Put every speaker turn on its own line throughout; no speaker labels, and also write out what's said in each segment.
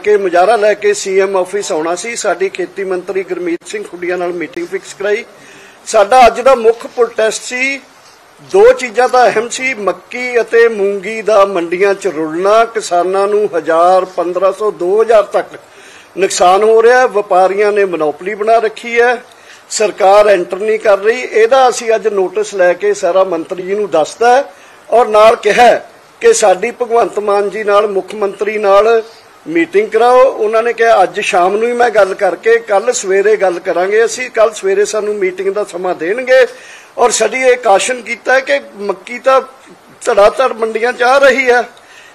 ਕੇ ਮੁਜ਼ਾਹਰਾ ਲੈ ਕੇ CM office ਆਉਣਾ ਸੀ। ਸਾਡੀ ਖੇਤੀ ਮੰਤਰੀ ਗੁਰਮੀਤ ਸਿੰਘ ਖੁੱਡੀਆਂ ਨਾਲ ਮੀਟਿੰਗ ਫਿਕਸ ਕਰਾਈ। ਸਾਡਾ ਅੱਜ ਦਾ ਮੁੱਖ ਪ੍ਰੋਟੈਸਟ ਸੀ। ਦੋ ਚੀਜ਼ਾਂ ਦਾ ਅਹਿਮ ਸੀ। ਮੱਕੀ ਅਤੇ ਮੂੰਗੀ ਦਾ ਮੰਡੀਆਂ 'ਚ ਰੁਲਣਾ ਕਿਸਾਨਾਂ ਨੂੰ 1000 1500 2000 ਤੱਕ ਨੁਕਸਾਨ ਹੋ ਰਿਹਾ। ਵਪਾਰੀਆਂ ਨੇ ਮੋਨੋਪਲੀ ਬਣਾ ਰੱਖੀ ਹੈ। ਸਰਕਾਰ ਐਂਟਰ ਨਹੀਂ ਕਰ ਰਹੀ। ਇਹਦਾ ਅਸੀਂ ਅੱਜ ਨੋਟਿਸ ਲੈ ਕੇ ਸਾਰਾ ਮੰਤਰੀ ਜੀ ਨੂੰ ਦੱਸਦਾ ਔਰ ਨਾਲ ਕਿਹਾ ਕਿ ਸਾਡੀ ਭਗਵੰਤ ਮਾਨ ਜੀ ਨਾਲ, ਮੁੱਖ ਮੰਤਰੀ ਨਾਲ ਮੀਟਿੰਗ ਕਰਾਓ। ਉਹਨਾਂ ਨੇ ਕਿਹਾ, ਅੱਜ ਸ਼ਾਮ ਨੂੰ ਹੀ ਮੈਂ ਗੱਲ ਕਰਕੇ ਕੱਲ ਸਵੇਰੇ ਗੱਲ ਕਰਾਂਗੇ ਅਸੀਂ। ਕੱਲ ਸਵੇਰੇ ਸਾਨੂੰ ਮੀਟਿੰਗ ਦਾ ਸਮਾਂ ਦੇਣਗੇ। ਔਰ ਸਾਡੀ ਇਹ ਕਾਸ਼ਨ ਕੀਤਾ ਹੈ ਕਿ ਮੱਕੀ ਤਾਂ ਧੜਾਧੜ ਮੰਡੀਆਂ ਚ ਆ ਰਹੀ ਹੈ।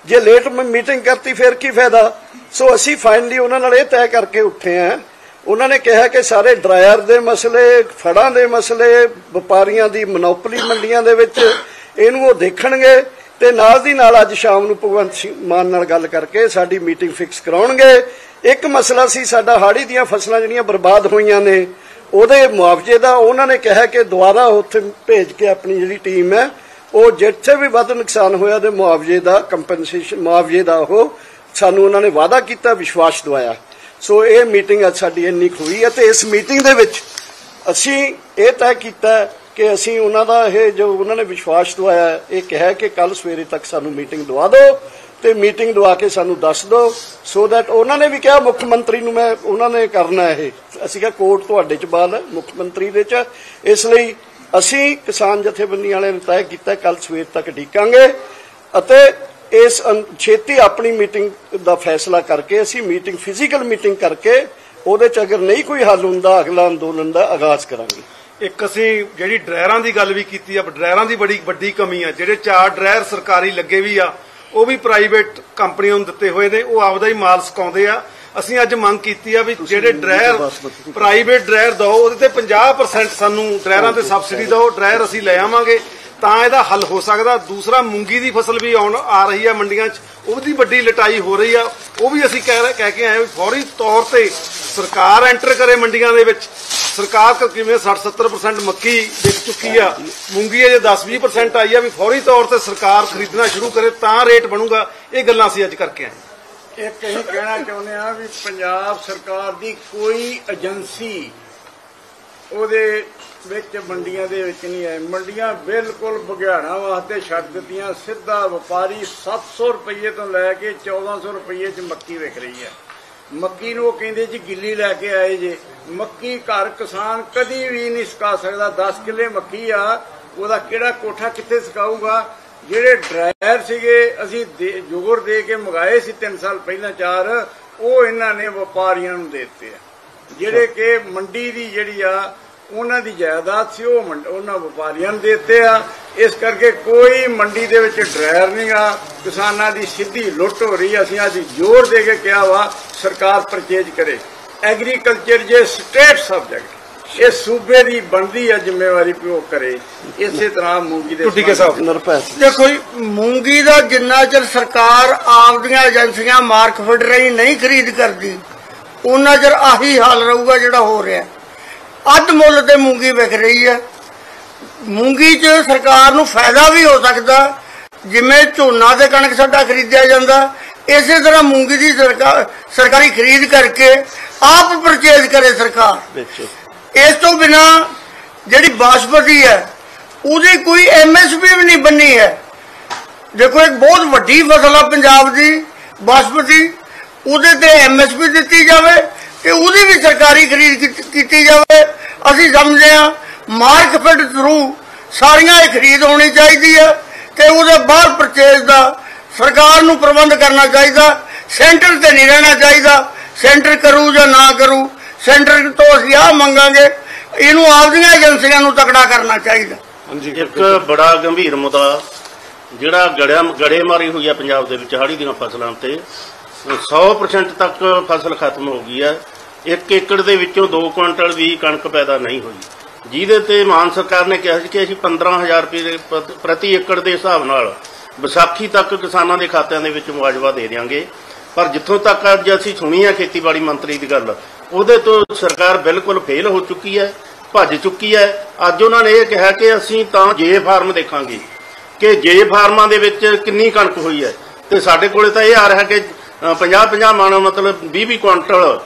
ਜੇ ਲੇਟ ਮੀਟਿੰਗ ਕਰਤੀ, ਫਿਰ ਕੀ ਫਾਇਦਾ? ਸੋ ਅਸੀਂ ਫਾਈਨਲੀ ਉਹਨਾਂ ਨਾਲ ਇਹ ਤੈਅ ਕਰਕੇ ਉੱਠੇ ਆ ਉਹਨਾਂ ਨੇ ਕਿਹਾ ਕਿ ਸਾਰੇ ਡਰਾਇਰ ਦੇ ਮਸਲੇ, ਫੜਾਂ ਦੇ ਮਸਲੇ, ਵਪਾਰੀਆਂ ਦੀ ਮੋਨੋਪਲੀ ਮੰਡੀਆਂ ਦੇ ਵਿੱਚ ਇਹਨੂੰ ਉਹ ਦੇਖਣਗੇ। ਤੇ ਨਾਲ ਦੀ ਨਾਲ ਅੱਜ ਸ਼ਾਮ ਨੂੰ ਭਗਵੰਤ ਸਿੰਘ ਮਾਨ ਨਾਲ ਗੱਲ ਕਰਕੇ ਸਾਡੀ ਮੀਟਿੰਗ ਫਿਕਸ ਕਰਾਉਣਗੇ। ਇੱਕ ਮਸਲਾ ਸੀ ਸਾਡਾ ਹਾੜੀ ਦੀਆਂ ਫਸਲਾਂ ਜਿਹੜੀਆਂ ਬਰਬਾਦ ਹੋਈਆਂ ਨੇ, ਉਹਦੇ ਮੁਆਵਜ਼ੇ ਦਾ ਉਹਨਾਂ ਨੇ ਕਿਹਾ ਕਿ ਦੁਬਾਰਾ ਉੱਥੇ ਭੇਜ ਕੇ ਆਪਣੀ ਜਿਹੜੀ ਟੀਮ ਹੈ, ਉਹ ਜਿੱਥੇ ਵੀ ਵੱਧ ਨੁਕਸਾਨ ਹੋਇਆ ਤੇ ਮੁਆਵਜ਼ੇ ਦਾ ਕੰਪਨਸੇਸ਼ਨ ਮੁਆਵਜ਼ੇ ਦਾ ਉਹ ਸਾਨੂੰ ਉਹਨਾਂ ਨੇ ਵਾਅਦਾ ਕੀਤਾ, ਵਿਸ਼ਵਾਸ ਦਵਾਇਆ। ਸੋ ਇਹ ਮੀਟਿੰਗ ਅੱਜ ਸਾਡੀ ਇੰਨੀ ਕੁ ਹੋਈ ਹੈ ਤੇ ਇਸ ਮੀਟਿੰਗ ਦੇ ਵਿੱਚ ਅਸੀਂ ਇਹ ਤੈਅ ਕੀਤਾ ਕਿ ਅਸੀਂ ਉਹਨਾਂ ਦਾ ਇਹ ਜੋ ਉਹਨਾਂ ਨੇ ਵਿਸ਼ਵਾਸ ਦਵਾਇਆ, ਇਹ ਕਿਹਾ ਕਿ ਕੱਲ ਸਵੇਰੇ ਤੱਕ ਸਾਨੂੰ ਮੀਟਿੰਗ ਦਵਾ ਦਿਓ ਤੇ ਮੀਟਿੰਗ ਦਵਾ ਕੇ ਸਾਨੂੰ ਦੱਸ ਦਿਓ ਸੋ ਦੈਟ ਉਹਨਾਂ ਨੇ ਵੀ ਕਿਹਾ ਮੁੱਖ ਮੰਤਰੀ ਨੂੰ ਮੈਂ, ਉਹਨਾਂ ਨੇ ਕਰਨਾ ਇਹ। ਅਸੀਂ ਕਿਹਾ ਕੋਰਟ ਤੁਹਾਡੇ ਚ ਬਾਲ ਮੁੱਖ ਮੰਤਰੀ ਦੇ ਚ। ਇਸ ਲਈ ਅਸੀਂ ਕਿਸਾਨ ਜਥੇਬੰਦੀ ਵਾਲਿਆਂ ਨੇ ਤੈਅ ਕੀਤਾ ਕੱਲ ਸਵੇਰ ਤੱਕ ਢੀਕਾਂਗੇ ਅਤੇ ਇਸ ਛੇਤੀ ਆਪਣੀ ਮੀਟਿੰਗ ਦਾ ਫੈਸਲਾ ਕਰਕੇ ਅਸੀਂ ਮੀਟਿੰਗ, ਫਿਜ਼ੀਕਲ ਮੀਟਿੰਗ ਕਰਕੇ ਉਹਦੇ ਚ ਅਗਰ ਨਹੀਂ ਕੋਈ ਹੱਲ ਹੁੰਦਾ, ਅਗਲਾ ਅੰਦੋਲਨ ਦਾ ਆਗਾਜ਼ ਕਰਾਂਗੇ।
ਇੱਕ ਅਸੀਂ ਜਿਹੜੀ ਡਰਾਇਰਾਂ ਦੀ ਗੱਲ ਵੀ ਕੀਤੀ ਆ ਡਰਾਇਰਾਂ ਦੀ ਬੜੀ ਵੱਡੀ ਕਮੀ ਆ ਜਿਹੜੇ ਚਾਰ ਡਰਾਇਰ ਸਰਕਾਰੀ ਲੱਗੇ ਵੀ ਆ ਉਹ ਵੀ ਪ੍ਰਾਈਵੇਟ ਕੰਪਨੀਆਂ ਨੂੰ ਦਿੱਤੇ ਹੋਏ ਨੇ ਉਹ ਆਪਦਾ ਹੀ ਮਾਲ ਸਕਾਉਂਦੇ ਆ। ਅਸੀਂ ਅੱਜ ਮੰਗ ਕੀਤੀ ਆ ਵੀ ਜਿਹੜੇ ਡਰਾਇਰ ਪ੍ਰਾਈਵੇਟ ਡਰਾਇਰ ਦੋ ਉਹਦੇ ਤੇ 50% ਸਾਨੂੰ ਡਰਾਇਰਾਂ ਤੇ ਸਬਸਿਡੀ ਦਿਓ ਡਰਾਇਰ ਅਸੀਂ ਲੈ ਆਵਾਂਗੇ ਤਾਂ ਇਹਦਾ ਹੱਲ ਹੋ ਸਕਦਾ। ਦੂਸਰਾ ਮੂੰਗੀ ਦੀ ਫਸਲ ਵੀ ਆਉਣ ਆ ਰਹੀ ਆ ਮੰਡੀਆਂ 'ਚ ਉਹਦੀ ਵੱਡੀ ਲਟਾਈ ਹੋ ਰਹੀ ਆ। ਉਹ ਵੀ ਅਸੀਂ ਕਹਿ ਕਹਿ ਕੇ ਆਏ ਵੀ ਫੌਰੀ ਤੌਰ ਤੇ ਸਰਕਾਰ ਐਂਟਰ ਕਰੇ ਮੰਡੀਆਂ ਦੇ ਵਿੱਚ ਸਰਕਾਰ ਕਿਵੇਂ 60-70% ਮੱਕੀ ਵਿਕ ਚੁੱਕੀ ਆ? ਮੂੰਗੀ ਅਜੇ 10-20% ਆਈ ਆ ਵੀ ਫੌਰੀ ਤੌਰ ਤੇ ਸਰਕਾਰ ਖਰੀਦਣਾ ਸ਼ੁਰੂ ਕਰੇ ਤਾਂ ਰੇਟ ਬਣੂਗਾ। ਇਹ ਗੱਲਾਂ ਅਸੀਂ ਅੱਜ ਕਰਕੇ ਆਏ
ਇੱਕ ਅਸੀਂ ਕਹਿਣਾ ਚਾਹੁੰਦੇ ਆ ਵੀ ਪੰਜਾਬ ਸਰਕਾਰ ਦੀ ਕੋਈ ਏਜੰਸੀ ਉਹਦੇ ਵਿੱਚ ਮੰਡੀਆਂ ਦੇ ਵਿੱਚ ਨਹੀਂ ਆਏ। ਮੰਡੀਆਂ ਬਿਲਕੁਲ ਬੁਗਿਆਣਾ ਵਾਸਤੇ ਛੱਡ ਦਿੱਤੀਆਂ। ਸਿੱਧਾ ਵਪਾਰੀ 700 ਰੁਪਏ ਤੋਂ ਲੈ ਕੇ 1400 ਰੁਪਏ 'ਚ ਮੱਕੀ ਵਿਕ ਰਹੀ ਹੈ। ਮੱਕੀ ਨੂੰ ਉਹ ਕਹਿੰਦੇ ਜੀ ਗਿੱਲੀ ਲੈ ਕੇ ਆਏ ਜੇ। ਮੱਕੀ ਘਰ ਕਿਸਾਨ ਕਦੀ ਵੀ ਨਹੀਂ ਸੁਕਾ ਸਕਦਾ। 10 ਕਿੱਲੇ ਮੱਕੀ ਆ ਉਹਦਾ ਕਿਹੜਾ ਕੋਠਾ ਕਿੱਥੇ ਸੁਕਾਊਗਾ? ਜਿਹੜੇ ਡਰਾਇਰ ਸੀਗੇ ਅਸੀਂ ਜ਼ੋਰ ਦੇ ਕੇ ਮੰਗਾਏ ਸੀ 3 ਸਾਲ ਪਹਿਲਾਂ ਚਾਰ ਉਹ ਇਹਨਾਂ ਨੇ ਵਪਾਰੀਆਂ ਨੂੰ ਦੇ ਦਿੱਤੇ ਆ। ਜਿਹੜੇ ਕਿ ਮੰਡੀ ਦੀ ਜਿਹੜੀ ਆ ਉਹਨਾਂ ਦੀ ਜਾਇਦਾਦ ਸੀ ਉਹ ਉਹਨਾਂ ਵਪਾਰੀਆਂ ਨੂੰ ਦਿੱਤੇ ਆ। ਇਸ ਕਰਕੇ ਕੋਈ ਮੰਡੀ ਦੇ ਵਿੱਚ ਡਰਾਇਰ ਨਹੀਂਗਾ ਕਿਸਾਨਾਂ ਦੀ ਸਿੱਧੀ ਲੁੱਟ ਹੋ ਰਹੀ ਆ। ਅਸੀਂ ਅੱਜ ਜ਼ੋਰ ਦੇ ਕੇ ਕਿਹਾ ਵਾ ਸਰਕਾਰ ਪਰਚੇਜ ਕਰੇ। ਐਗਰੀਕਲਚਰ ਜੇ ਸਟੇਟ ਸਬਜੈਕਟ ਇਹ ਸੂਬੇ ਦੀ ਬਣਦੀ ਆ ਜ਼ਿੰਮੇਵਾਰੀ ਉਹ ਕਰੇ। ਇਸੇ ਤਰ੍ਹਾਂ ਮੂੰਗੀ ਦੇ
ਟੁੱਟੀ ਕੇ ਸਾਹਿਬ
ਨਿਰਭੈ
ਦੇਖੋ ਜੀ ਮੂੰਗੀ ਦਾ ਜਿੰਨਾ ਚਿਰ ਸਰਕਾਰ ਆਪਦੀਆਂ ਏਜੰਸੀਆਂ ਮਾਰਕਫੈਡ ਰਹੀ ਨਹੀਂ ਖਰੀਦ ਕਰਦੀ ਉਹਨਾਂ ਚਿਰ ਆਹੀ ਹਾਲ ਰਹੂਗਾ ਜਿਹੜਾ ਹੋ ਰਿਹਾ। ਅੱਧ ਮੁੱਲ ਤੇ ਮੂੰਗੀ ਵਿਕ ਰਹੀ ਹੈ ਮੂੰਗੀ 'ਚ ਸਰਕਾਰ ਨੂੰ ਫਾਇਦਾ ਵੀ ਹੋ ਸਕਦਾ ਜਿਵੇਂ ਝੋਨਾ ਤੇ ਕਣਕ ਸਾਡਾ ਖਰੀਦਿਆ ਜਾਂਦਾ ਇਸੇ ਤਰ੍ਹਾਂ ਮੂੰਗੀ ਦੀ ਸਰਕਾਰ ਸਰਕਾਰੀ ਖਰੀਦ ਕਰਕੇ ਆਪ ਪਰਚੇਜ਼ ਕਰੇ ਸਰਕਾਰ। ਇਸ ਤੋਂ ਬਿਨਾ ਜਿਹੜੀ ਬਾਸਮਤੀ ਹੈ ਉਹਦੀ ਕੋਈ ਐਮਐਸਪੀ ਵੀ ਨਹੀਂ ਬੰਨੀ ਹੈ। ਦੇਖੋ ਇੱਕ ਬਹੁਤ ਵੱਡੀ ਫਸਲ ਆ ਪੰਜਾਬ ਦੀ ਬਾਸਮਤੀ ਉਹਦੇ ਤੇ ਐਮਐਸਪੀ ਦਿੱਤੀ ਜਾਵੇ ਤੇ ਉਹਦੀ ਵੀ ਸਰਕਾਰੀ ਖਰੀਦ ਕੀਤੀ- ਕੀਤੀ ਜਾਵੇ। ਅਸੀਂ ਸਮਝਦੇ ਹਾਂ ਮਾਰਕਫੈਡ ਥਰੂ ਸਾਰੀਆਂ ਇਹ ਖਰੀਦ ਹੋਣੀ ਚਾਹੀਦੀ ਹੈ ਤੇ ਉਹਦੇ ਬਾਹਰ ਪਰਚੇਜ਼ ਦਾ ਸਰਕਾਰ ਨੂੰ ਪ੍ਰਬੰਧ ਕਰਨਾ ਚਾਹੀਦਾ ਸੈਂਟਰ ਤੇ ਨਹੀਂ ਰਹਿਣਾ ਚਾਹੀਦਾ ਸੈਂਟਰ ਕਰੂ ਜਾਂ ਨਾ ਕਰੂ ਸੈਂਟਰ ਤੋਂ ਅਸੀਂ ਆਹ ਮੰਗਾਂਗੇ, ਇਹਨੂੰ ਆਪਦੀਆਂ ਏਜੰਸੀਆਂ ਨੂੰ ਤਕੜਾ ਕਰਨਾ ਚਾਹੀਦਾ।
ਇੱਕ ਬੜਾ ਗੰਭੀਰ ਮੁੱਦਾ, ਜਿਹੜਾ ਗੜਿਆ ਗੜੇ ਮਾਰੀ ਹੋਈ ਹੈ ਪੰਜਾਬ ਦੇ ਵਿੱਚ ਹਾੜੀ ਦੀਆਂ ਫਸਲਾਂ ਤੇ 100% ਤੱਕ ਫਸਲ ਖਤਮ ਹੋ ਗਈ ਹੈ ਇੱਕ ਏਕੜ ਦੇ ਵਿੱਚੋਂ 2 ਕੁਇੰਟਲ ਵੀ ਕਣਕ ਪੈਦਾ ਨਹੀਂ ਹੋਈ। ਜਿਹਦੇ ਤੇ ਮਾਨ ਸਰਕਾਰ ਨੇ ਕਿਹਾ ਸੀ ਕਿ ਅਸੀਂ 15000 ਰੁਪਏ ਦੇ ਪ੍ਰਤ- ਪ੍ਰਤੀ ਏਕੜ ਦੇ ਹਿਸਾਬ ਨਾਲ ਵਿਸਾਖੀ ਤੱਕ ਕਿਸਾਨਾਂ ਦੇ ਖਾਤਿਆਂ ਦੇ ਵਿੱਚ ਮੁਆਵਜ਼ਾ ਦੇ ਦਿਆਂਗੇ। ਪਰ ਜਿੱਥੋਂ ਤੱਕ ਅੱਜ ਅਸੀਂ ਸੁਣੀ ਹੈ ਖੇਤੀਬਾੜੀ ਮੰਤਰੀ ਦੀ ਗੱਲ, ਉਹਦੇ ਤੋਂ ਸਰਕਾਰ ਬਿਲਕੁਲ ਫੇਲ ਹੋ ਚੁੱਕੀ ਹੈ, ਭੱਜ ਚੁੱਕੀ ਹੈ। ਅੱਜ ਉਹਨਾਂ ਨੇ ਇਹ ਕਿਹਾ ਕਿ ਅਸੀਂ ਤਾਂ ਜੇ ਫਾਰਮ ਦੇਖਾਂਗੇ ਕਿ ਜੇ ਫਾਰਮਾਂ ਦੇ ਵਿੱਚ ਕਿੰਨੀ ਕਣਕ ਹੋਈ ਹੈ। ਤੇ ਸਾਡੇ ਕੋਲੇ ਤਾਂ ਇਹ ਆ ਰਿਹਾ ਕਿ 50 50 ਮਣ ਮਤਲਬ 20 20 ਕੁਇੰਟਲ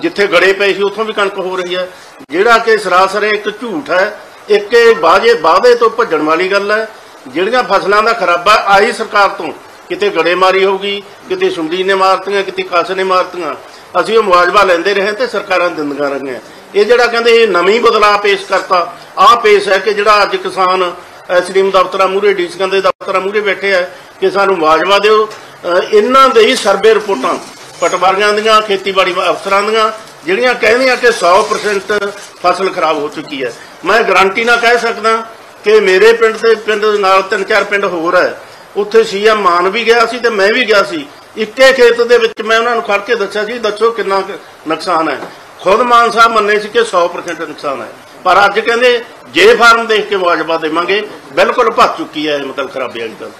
ਜਿੱਥੇ ਗੜੇ ਪਏ ਸੀ ਉੱਥੋਂ ਵੀ ਕਣਕ ਹੋ ਰਹੀ ਹੈ। ਜਿਹੜਾ ਕਿ ਸਰਾਸਰੇ ਇੱਕ ਝੂਠ ਹੈ ਇੱਕ ਇਹ ਬਾਜੇ ਵਾਅਦੇ ਤੋਂ ਭੱਜਣ ਵਾਲੀ ਗੱਲ ਹੈ। ਜਿਹੜੀਆਂ ਫਸਲਾਂ ਦਾ ਖਰਾਬਾ ਆਈ ਸਰਕਾਰ ਤੋਂ ਕਿਤੇ ਗੜੇ ਗੜੇਮਾਰੀ ਹੋਊਗੀ ਕਿਤੇ ਸੁੰਡੀ ਨੇ ਮਾਰਤੀਆਂ ਕਿਤੇ ਕਸ ਨੇ ਮਾਰਤੀਆਂ। ਅਸੀਂ ਉਹ ਮੁਆਵਜ਼ਾ ਲੈਂਦੇ ਰਹੇ ਤੇ ਸਰਕਾਰਾਂ ਦਿੰਦੀਆਂ ਰਹੀਆਂ। ਇਹ ਜਿਹੜਾ ਕਹਿੰਦੇ ਇਹ ਨਵੀਂ ਬਦਲਾਅ ਪੇਸ਼ ਕਰਤਾ ਆਹ ਪੇਸ਼ ਹੈ ਕਿ ਜਿਹੜਾ ਅੱਜ ਕਿਸਾਨ ਐਸਡੀਐਮ ਦਫ਼ਤਰਾਂ ਮੂਹਰੇ ਡੀਸੀਆਂ ਦੇ ਦਫ਼ਤਰਾਂ ਮੂਹਰੇ ਬੈਠੇ ਆ ਕਿ ਸਾਨੂੰ ਮੁਆਵਜ਼ਾ ਦਿਓ। ਅ, ਇਹਨਾਂ ਦੇ ਹੀ ਸਰਵੇ ਰਿਪੋਰਟਾਂ ਪਟਵਾਰੀਆਂ ਦੀਆਂ ਖੇਤੀਬਾੜੀ ਅਫਸਰਾਂ ਦੀਆਂ, ਜਿਹੜੀਆਂ ਕਹਿੰਦੀਆਂ ਕਿ 100% ਫਸਲ ਖਰਾਬ ਹੋ ਚੁੱਕੀ ਹੈ। ਮੈਂ ਗਾਰੰਟੀ ਨਾਲ ਕਹਿ ਸਕਦਾ ਕਿ ਮੇਰੇ ਪਿੰਡ ਦੇ ਪਿੰਡ ਨਾਲ ਤਿੰਨ ਚਾਰ ਪਿੰਡ ਹੋਰ ਹੈ। ਉੱਥੇ ਸੀਐਮ ਮਾਨ ਵੀ ਗਿਆ ਸੀ ਤੇ ਮੈਂ ਵੀ ਗਿਆ ਸੀ। ਇੱਕੇ ਖੇਤ ਦੇ ਵਿੱਚ ਮੈਂ ਉਹਨਾਂ ਨੂੰ ਖੜ ਕੇ ਦੱਸਿਆ ਸੀ, ਦੱਸੋ ਕਿੰਨਾ ਨੁਕਸਾਨ ਹੈ। ਖੁਦ ਮਾਨ ਸਾਹਿਬ ਮੰਨੇ ਸੀ ਕਿ 100% ਨੁਕਸਾਨ ਹੈ। ਪਰ ਅੱਜ ਕਹਿੰਦੇ, ਜੇ ਫਾਰਮ ਦੇਖ ਕੇ ਮੁਆਵਜ਼ਾ ਦੇਵਾਂਗੇ, ਬਿਲਕੁਲ ਭੱਜ ਚੁੱਕੀ ਹੈ ਇਹ ਮਤਲਬ ਖਰਾਬੀ ਅੱਜ ਕੱਲ੍ਹ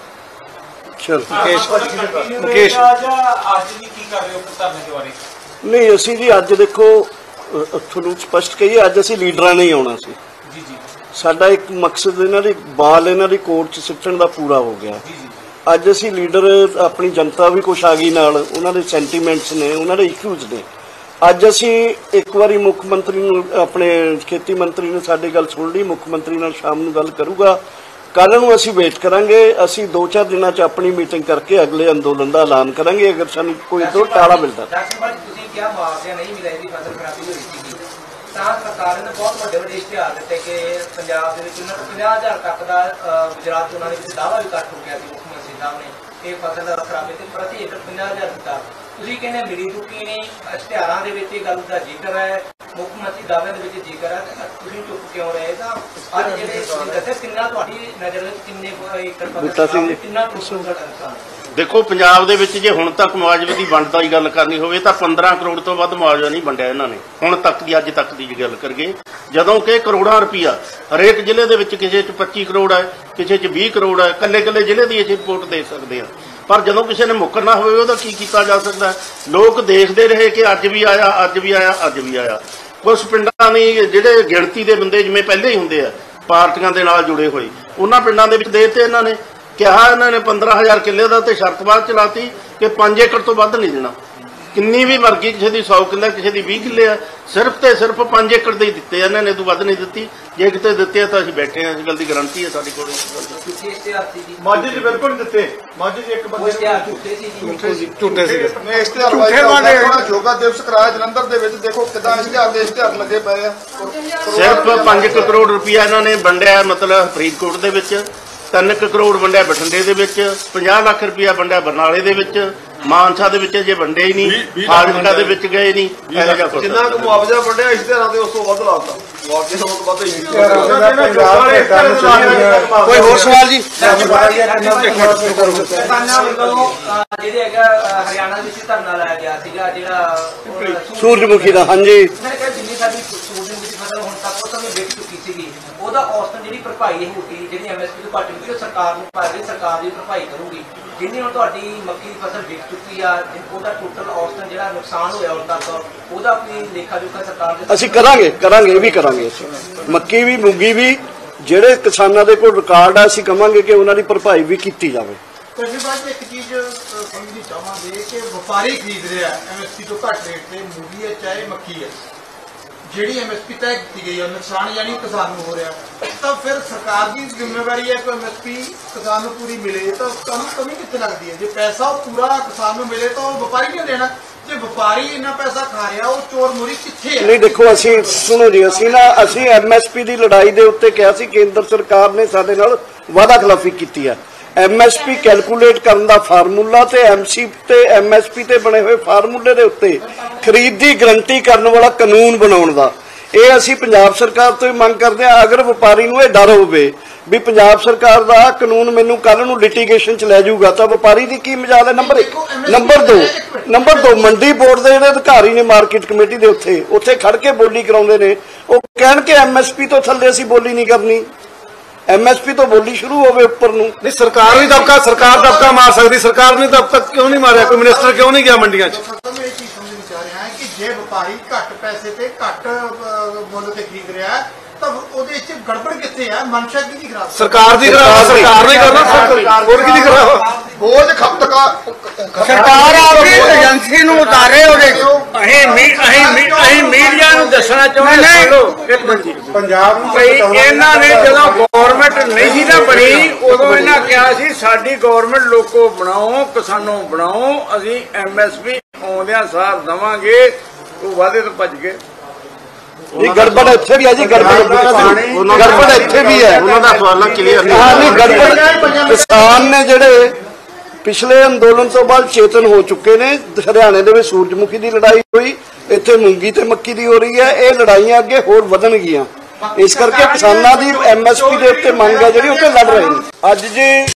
ਚਲ।
ਮੁਕੇਸ਼ ਅੱਜ ਵੀ ਕੀ ਕਰ ਰਹੇ ਹੋ ਧਰਨੇ ਦੇ ਬਾਰੇ
ਨਹੀਂ ਅਸੀਂ ਜੀ ਅੱਜ ਦੇਖੋ ਅ, ਤੁਹਾਨੂੰ ਸਪਸ਼ਟ ਕਹੀਏ ਅੱਜ ਅਸੀਂ ਲੀਡਰਾਂ ਨੇ ਹੀ ਆਉਣਾ ਸੀ।
ਜੀ ਜੀ।
ਸਾਡਾ ਇੱਕ ਮਕਸਦ ਇਹਨਾਂ ਦੀ ਬਾਲ ਇਹਨਾਂ ਦੀ ਕੋਰਟ 'ਚ ਸਿੱਟਣ ਦਾ ਪੂਰਾ ਹੋ ਗਿਆ।
ਜੀ ਜੀ
ਅੱਜ ਅਸੀਂ ਲੀਡਰ ਆਪਣੀ ਜਨਤਾ ਵੀ ਕੁਛ ਆ ਗਈ ਨਾਲ ਉਹਨਾਂ ਦੇ ਸੈਂਟੀਮੈਂਟਸ ਨੇ ਉਹਨਾਂ ਦੇ ਇਸ਼ੂਜ਼ ਨੇ। ਅੱਜ ਅਸੀਂ ਇੱਕ ਵਾਰੀ ਮੁੱਖ ਮੰਤਰੀ ਨੂੰ ਆਪਣੇ ਖੇਤੀ ਮੰਤਰੀ ਨੇ ਸਾਡੀ ਗੱਲ ਸੁਣ ਲਈ ਮੁੱਖ ਮੰਤਰੀ ਨਾਲ ਸ਼ਾਮ ਨੂੰ ਗੱਲ ਕਰੂਗਾ। ਕੱਲ ਨੂੰ ਅਸੀਂ ਵੇਟ ਕਰਾਂਗੇ ਅਸੀਂ 2-4 ਦਿਨਾਂ 'ਚ ਆਪਣੀ ਮੀਟਿੰਗ ਕਰਕੇ ਅਗਲੇ ਅੰਦੋਲਨ ਦਾ ਐਲਾਨ ਕਰਾਂਗੇ ਅਗਰ ਸਾਨੂੰ ਕੋਈ ਤੋਂ ਟਾਲਾ ਮਿਲਦਾ।
ਬਾਜੀ ਤੁਸੀਂ ਕਿਹਾ ਮੁਆਵਜ਼ਾ ਨਹੀਂ ਮਿਲਿਆ ਇਹਦੀ ਫਸਲ ਖਰਾਬੀ ਹੋਈ ਸੀਗੀ। ਤਾਂ ਸਰਕਾਰ ਨੇ ਬਹੁਤ ਵੱਡੇ ਵੱਡੇ ਇਸ਼ਤਿਹਾਰ ਦਿੱਤੇ ਕਿ ਪੰਜਾਬ ਦੇ ਵਿੱਚ ਉਹਨਾਂ ਨੂੰ 50000 ਤੱਕ ਦਾ ਗੁਜਰਾਤ ਉਹਨਾਂ ਦੇ ਵਿੱਚ ਦਾਅਵਾ ਵੀ ਕਰ ਚੁੱਕਿਆ ਸੀ ਮੁੱਖ ਮੰਤਰੀ ਸਾਹਿਬ ਨੇ ਇਹ ਫਸਲ ਖਰਾਬੀ ਤੇ ਪ੍ਰਤੀ ਏਕੜ 50000 ਦਿੱਤਾ। ਤੁਸੀਂ ਕਹਿੰਦੇ ਮਿਲੀ ਚੁੱਕੀ ਨੇ ਇਸ਼ਤਿਹਾਰਾਂ ਦੇ ਵਿੱਚ ਇਹ ਗੱਲ ਦਾ ਜ਼ਿਕਰ ਹੈ ਮੁੱਖ ਮੰਤਰੀ ਦਾਅਵਿਆਂ ਦੇ ਵਿੱਚ ਜ਼ਿਕਰ ਹੈ ਤੇ ਤੁਸੀਂ ਚੁੱਪ ਕਿਉਂ ਰਹੇ? ਤਾਂ ਅੱਜ ਜਿਹੜੇ ਦੱਸਿਆ ਕਿੰਨਾ ਤੁਹਾਡੀ ਨਜ਼ਰ ਵਿੱਚ ਕਿੰਨੇ ਫਸਲ
ਸਿੰਘ।
ਕਿੰਨਾ ਫਸਲ ਦਾ ਨੁਕਸਾਨ ਹੈ
ਦੇਖੋ ਪੰਜਾਬ ਦੇ ਵਿੱਚ ਜੇ ਹੁਣ ਤੱਕ ਮੁਆਵਜ਼ੇ ਦੀ ਵੰਡ ਦੀ ਗੱਲ ਕਰਨੀ ਹੋਵੇ ਤਾਂ 15 ਕਰੋੜ ਤੋਂ ਵੱਧ ਮੁਆਵਜ਼ਾ ਨਹੀਂ ਵੰਡਿਆ ਇਹਨਾਂ ਨੇ। ਹੁਣ ਤੱਕ ਦੀ ਅੱਜ ਤੱਕ ਦੀ ਗੱਲ ਕਰੀਏ ਜਦੋਂ ਕਿ ਕਰੋੜਾਂ ਰੁਪਈਆ ਹਰੇਕ ਜ਼ਿਲ੍ਹੇ ਦੇ ਵਿੱਚ ਕਿਸੇ 'ਚ 25 ਕਰੋੜ ਹੈ ਕਿਸੇ 'ਚ 20 ਕਰੋੜ ਹੈ ਕੱਲੇ ਕੱਲੇ ਜ਼ਿਲ੍ਹੇ ਦੀ ਅਸੀਂ ਰਿਪੋਰਟ ਦੇ ਸਕਦੇ ਹਾਂ। ਪਰ ਜਦੋਂ ਕਿਸੇ ਨੇ ਮੁੱਕਰਨਾ ਹੋਵੇ, ਉਹਦਾ ਕੀ ਕੀਤਾ ਜਾ ਸਕਦਾ ਲੋਕ ਦੇਖਦੇ ਰਹੇ ਕਿ ਅੱਜ ਵੀ ਆਇਆ, ਅੱਜ ਵੀ ਆਇਆ, ਅੱਜ ਵੀ ਆਇਆ। ਕੁਝ ਪਿੰਡਾਂ ਨੇ ਜਿਹੜੇ ਗਿਣਤੀ ਦੇ ਬੰਦੇ ਜਿਵੇਂ ਪਹਿਲੇ ਹੀ ਹੁੰਦੇ ਆ, ਪਾਰਟੀਆਂ ਦੇ ਨਾਲ ਜੁੜੇ ਹੋਏ, ਉਹਨਾਂ ਪਿੰਡਾਂ ਦੇ ਵਿੱਚ ਦੇ ਤੇ ਇਹਨਾਂ ਨੇ। ਕਿਹਾ ਇਹਨਾਂ ਨੇ 15000 ਕਿੱਲੇ ਦਾ ਤੇ ਸ਼ਰਤ ਬਾਅਦ ਚਲਾਤੀ ਕਿ 5 ਏਕੜ ਤੋਂ ਵੱਧ ਨਹੀਂ ਦੇਣਾ। ਕਿੰਨੀ ਵੀ ਮਰਜ਼ੀ ਕਿਸੇ ਦੀ 100 ਕਿੱਲੇ ਕਿਸੇ ਦੀ 20 ਕਿੱਲੇ ਆ ਸਿਰਫ ਤੇ ਸਿਰਫ 5 ਏਕੜ ਦੇ ਹੀ ਦਿੱਤੇ ਆ, ਇਹਨਾਂ ਨੇ ਤੋਂ ਵੱਧ ਨਹੀਂ ਦਿੱਤੀ। ਜੇ ਕਿਤੇ ਦਿੱਤੇ ਆ ਤਾਂ ਅਸੀਂ ਬੈਠੇ ਆ ਇਸ ਗੱਲ ਦੀ ਗਾਰੰਟੀ ਹੈ ਸਾਡੇ ਕੋਲ। ਇਸ ਗੱਲ ਦੀ
ਕਿੱਥੇ ਇਸ਼ਤਿਹਾਰ ਸੀ ਜੀ।
ਮਾਝੇ 'ਚ ਬਿਲਕੁਲ ਨਹੀਂ ਦਿੱਤੇ। ਮਾਝੇ 'ਚ ਇੱਕ
ਉਹ
ਬੰਦੇ
ਇਸ਼ਤਿਹਾਰ ਝੂਠੇ ਸੀ ਜੀ।
ਝੂਠੇ ਸੀਗੇ
ਨੇ ਇਸ਼ਤਿਹਾਰ ਵਾਲੇ ਆਪਣਾ ਯੋਗਾ ਦਿਵਸ ਕਰਾਇਆ ਜਲੰਧਰ ਦੇ ਵਿੱਚ। ਦੇਖੋ ਕਿਦਾਂ ਇਸ਼ਤਿਹਾਰ ਦੇ ਇਸ਼ਤਿਹਾਰ ਲੱਗੇ ਪਏ ਆ।
ਸਿਰਫ 5 ਕਰੋੜ ਰੁਪਇਆ ਇਹਨਾਂ ਨੇ ਵੰਡਿਆ ਮਤਲਬ ਫਰੀਦਕੋਟ ਦੇ ਵਿੱਚ। 3 ਕਰੋੜ ਵੰਡਿਆ ਬਠਿੰਡੇ ਦੇ ਵਿੱਚ। 50 ਲੱਖ ਰੁਪਇਆ ਵੰਡਿਆ ਬਰਨਾਲੇ ਦੇ ਵਿੱਚ। ਮਾਨਸਾ ਦੇ ਵਿੱਚ ਜੇ ਵੰਡੇ ਹੀ ਨਹੀਂ ਫਾਜ਼ਿਲਕਾ ਦੇ ਵਿੱਚ ਗਏ ਨਹੀਂ।
ਜਿੰਨਾ ਕੁ ਮੁਆਵਜ਼ਾ ਵੰਡਿਆ ਇਸ਼ਤਿਹਾਰਾਂ ਦੇ ਉਸ ਤੋਂ ਵੱਧ ਲਾਤਾ। ਮੁਆਵਜ਼ੇ ਤੋਂ ਵੱਧ ਹੀ
ਕੋਈ ਹੋਰ ਸਵਾਲ ਜੀ?
ਜਿਹੜੇ ਹੈਗਾ ਹਰਿਆਣਾ ਵਿੱਚ ਧਰਨਾ ਲਾਇਆ ਗਿਆ ਸੀਗਾ ਜਿਹੜਾ
ਸੂਰਜਮੁਖੀ ਦਾ ਹਾਂਜੀ
ਮੈਂ ਕਿਹਾ ਜਿੰਨੀ ਸਾਡੀ ਸੂਰਜਮੁਖੀ ਫਸਲ ਹੁਣ ਵੇਚ ਚੁੱਕੀ ਸੀਗੀ ਉਹਦਾ ਔਸਤਨ ਜਿਹੜੀ ਭਰਪਾਈ ਹੋਊਗੀ ਜਿਹੜੀ ਐਮਐਸਪੀ ਤੋਂ ਘੱਟ ਹੋਊਗੀ ਉਹ ਸਰਕਾਰ ਨੂੰ ਭਾਵੇਂ ਸਰਕਾਰ ਦੀ ਭਰਪਾਈ ਕਰੂਗੀ। ਜਿੰਨੀ ਹੁਣ ਤੁਹਾਡੀ ਮੱਕੀ ਦੀ ਫਸਲ ਵਿਕ ਚੁੱਕੀ ਆ ਉਹਦਾ ਟੋਟਲ ਔਸਤਨ ਜਿਹੜਾ ਨੁਕਸਾਨ ਹੋਇਆ ਹੁਣ ਤੱਕ ਉਹਦਾ ਆਪਣੀ ਲੇਖਾ ਜੋਖਾ ਸਰਕਾਰ ਦੇ
ਅਸੀਂ ਕਰਾਂਗੇ ਕਰਾਂਗੇ ਇਹ ਵੀ ਕਰਾਂਗੇ ਅਸੀਂ। ਮੱਕੀ ਵੀ ਮੂੰਗੀ ਵੀ ਜਿਹੜੇ ਕਿਸਾਨਾਂ ਦੇ ਕੋਲ ਰਿਕਾਰਡ ਆ ਅਸੀਂ ਕਵਾਂਗੇ ਕਿ ਉਹਨਾਂ ਦੀ ਭਰਪਾਈ ਵੀ ਕੀਤੀ ਜਾਵੇ।
ਪਹਿਲੀ ਬਾਤ ਇੱਕ ਚੀਜ਼ ਅ, ਸਮਝਣੀ ਚਾਹਾਂਗੇ ਕਿ ਵਪਾਰੀ ਖਰੀਦ ਰਿਹਾ ਐਮਐਸਪੀ ਤੋਂ ਘੱਟ ਰੇਟ ਤੇ ਮੂਲੀ ਹੈ ਚਾਹੇ ਮੱਕੀ ਹੈ। ਜਿਹੜੀ ਐਮਐਸਪੀ ਤੈਅ ਕੀਤੀ ਗਈ ਹੈ ਨੁਕਸਾਨ ਯਾਨੀ ਕਿਸਾਨ ਨੂੰ ਹੋ ਰਿਹਾ। ਤਾਂ ਫਿਰ ਸਰਕਾਰ ਦੀ ਜ਼ਿੰਮੇਵਾਰੀ ਹੈ ਕਿ ਐਮਐਸਪੀ ਕਿਸਾਨ ਨੂੰ ਪੂਰੀ ਮਿਲੇ। ਤਾਂ ਤੁਹਾਨੂੰ ਕਮੀ ਕਿੱਥੇ ਲੱਗਦੀ ਹੈ? ਜੇ ਪੈਸਾ ਉਹ ਪੂਰਾ ਕਿਸਾਨ ਨੂੰ ਮਿਲੇ ਤਾਂ ਉਹ ਵਪਾਰੀ ਨੇ। ਦੇਣਾ ਜੇ ਵਪਾਰੀ ਇੰਨਾ ਪੈਸਾ ਖਾ ਰਿਹਾ, ਉਹ ਚੋਰ ਮੋਰੀ ਕਿੱਥੇ ਹੈ
ਨਹੀਂ, ਦੇਖੋ, ਅਸੀਂ ਸੁਣੋ ਜੀ, ਅਸੀਂ ਨਾ, ਅਸੀਂ ਐਮਐਸਪੀ ਦੀ ਲੜਾਈ ਦੇ ਉੱਤੇ ਕਿਹਾ ਸੀ, ਕੇਂਦਰ ਸਰਕਾਰ ਨੇ ਸਾਡੇ ਨਾਲ ਵਾਅਦਾ ਖਿਲਾਫੀ ਕੀਤੀ ਹੈ। ਐਮਐਸਪੀ ਕੈਲਕੂਲੇਟ ਕਰਨ ਦਾ ਫਾਰਮੂਲਾ ਤੇ ਐਮਸੀ ਤੇ ਐਮਐਸਪੀ ਤੇ ਬਣੇ ਹੋਏ ਫਾਰਮੂਲੇ ਦੇ ਉੱਤੇ ਖਰੀਦ ਦੀ ਗਰੰਟੀ ਕਰਨ ਵਾਲਾ ਕਾਨੂੰਨ ਬਣਾਉਣ ਦਾ। ਇਹ ਅਸੀਂ ਪੰਜਾਬ ਸਰਕਾਰ ਤੋਂ ਹੀ ਮੰਗ ਕਰਦੇ ਹਾਂ। ਅਗਰ ਵਪਾਰੀ ਨੂੰ ਇਹ ਡਰ ਹੋਵੇ ਵੀ ਪੰਜਾਬ ਸਰਕਾਰ ਦਾ ਕਾਨੂੰਨ ਮੈਨੂੰ ਕੱਲ ਨੂੰ ਲਿਟੀਗੇਸ਼ਨ ਚ ਲੈ ਜਾਊਗਾ, ਤਾਂ ਵਪਾਰੀ ਦੀ ਕੀ ਮਜਾਲ ਹੈ? ਨੰਬਰ 1 ਨੰਬਰ 2 ਨੰਬਰ 2 ਮੰਡੀ ਬੋਰਡ ਦੇ ਜਿਹੜੇ ਅਧਿਕਾਰੀ ਨੇ ਮਾਰਕੀਟ ਕਮੇਟੀ ਦੇ ਉੱਥੇ ਉੱਥੇ ਖੜ ਕੇ ਬੋਲੀ ਕਰਾਉਂਦੇ ਨੇ। ਉਹ ਕਹਿਣ ਕਿ ਐਮਐਸਪੀ ਤੋਂ ਥੱਲੇ ਅਸੀਂ ਬੋਲੀ ਨਹੀਂ ਕਰਨੀ। ਐਮਐਸਪੀ ਤੋਂ ਬੋਲੀ ਸ਼ੁਰੂ ਹੋਵੇ ਉੱਪਰ ਨੂੰ।
ਨਹੀਂ ਸਰਕਾਰ ਵੀ ਦਬਕਾ ਸਰਕਾਰ ਦਬਕਾ ਮਾਰ ਸਕਦੀ ਸਰਕਾਰ ਨੇ ਦਬਕਾ ਕਿਉਂ ਨਹੀਂ ਮਾਰਿਆ? ਕੋਈ ਮਿਨਿਸਟਰ ਕਿਉਂ ਨਹੀਂ ਗਿਆ ਮੰਡੀਆਂ 'ਚ?
ਮੈਂ ਇਹ ਚੀਜ਼ ਸਮਝਣੀ ਚਾਹ ਰਿਹਾ ਹਾਂ ਕਿ ਜੇ ਵਪਾਰੀ ਘੱਟ ਪੈਸੇ ਤੇ ਘੱਟ ਮੁੱਲ ਤੇ ਖਰੀਦ ਰਿਹਾ ਹੈ, ਤਾਂ ਉਹਦੇ ਵਿੱਚ ਗੜਬੜ ਕਿੱਥੇ ਹੈ ਮਨਸ਼ਾ ਕਿਹਦੀ ਖਰਾਬ?
ਸਰਕਾਰ ਦੀ ਖਰਾਬ ਸਰਕਾਰ ਨੇ ਕਰਨਾ ਸਰਕਾਰ ਹੋਰ ਕਿਹਦੀ ਖਰਾਬ।
ਬੋਝ ਖਪਤਕਾਰ
ਸਰਕਾਰ ਆਪਣੀ ਏਜੰਸੀ ਨੂੰ ਉਤਾਰੇ ਉਹਦੇ।
ਅਸੀਂ ਮੀ- ਅਸੀਂ ਮੀ- ਅਸੀਂ ਮੀਡੀਆ ਨੂੰ ਦੱਸਣਾ ਚਾਹੁੰਦੇ ਲਓ ਇੱਕ ਮਿੰਟ ਜੀ। ਪੰਜਾਬ ਨੂੰ ਇਹਨਾਂ ਨੇ ਜਦੋਂ ਗਵਰਨਮੈਂਟ ਨਹੀਂ ਸੀ ਨਾ ਬਣੀ ਉਦੋਂ ਇਹਨਾਂ ਕਿਹਾ ਸੀ ਸਾਡੀ ਗਵਰਨਮੈਂਟ ਲੋਕੋ ਬਣਾਓ ਕਿਸਾਨੋਂ ਬਣਾਓ ਅਸੀਂ ਐਮਐਸਪੀ ਆਉਂਦਿਆਂ ਸਾਰ ਦਵਾਂਗੇ। ਉਹ ਵਾਅਦੇ ਤੋਂ ਭੱਜ ਗਏ।
ਇਹ ਗੜਬੜ ਇੱਥੇ ਵੀ ਹੈ ਜੀ ਗੜਬੜ ਗੜਬੜ ਇੱਥੇ ਵੀ ਹੈ।
ਉਹਨਾਂ ਦਾ ਸਵਾਲਾਂ ਕਲੀਅਰ ਨਹੀਂ
ਗੜਬੜ ਕਿਸਾਨ ਨੇ ਜਿਹੜੇ ਪਿਛਲੇ ਅੰਦੋਲਨ ਤੋਂ ਬਾਅਦ ਚੇਤਨ ਹੋ ਚੁੱਕੇ ਨੇ। ਹਰਿਆਣੇ ਦੇ ਵਿੱਚ ਸੂਰਜਮੁਖੀ ਦੀ ਲੜਾਈ ਹੋਈ, ਇੱਥੇ ਮੂੰਗੀ ਤੇ ਮੱਕੀ ਦੀ ਹੋ ਰਹੀ ਹੈ। ਇਹ ਲੜਾਈਆਂ ਅੱਗੇ ਹੋਰ ਵਧਣਗੀਆਂ ਇਸ ਕਰਕੇ ਕਿਸਾਨਾਂ ਦੀ ਐਮਐਸਪੀ ਦੇ ਉੱਤੇ ਮੰਗ ਹੈ ਜਿਹੜੀ ਉੱਤੇ ਲੜ ਰਹੇ ਨੇ। ਅੱਜ ਜੀ